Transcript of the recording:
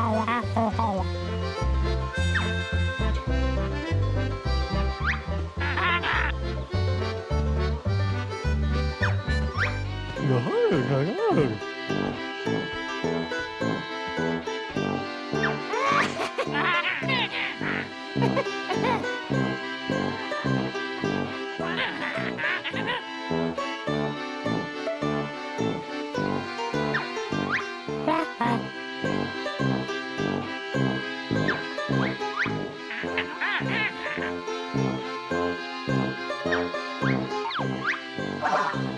好啊，好好啊。Ha ha ha! Ah!